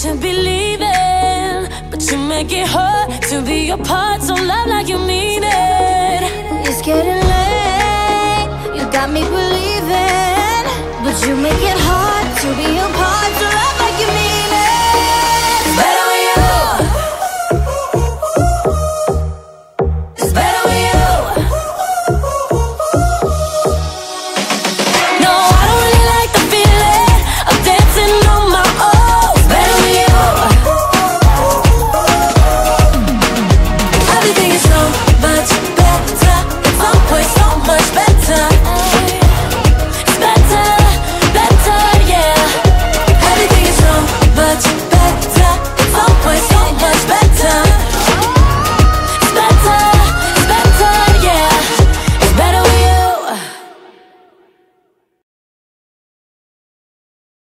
should be leaving, but you make it hard to be apart. part. So love like you mean it. It's getting late, you got me believing, but you make it hard.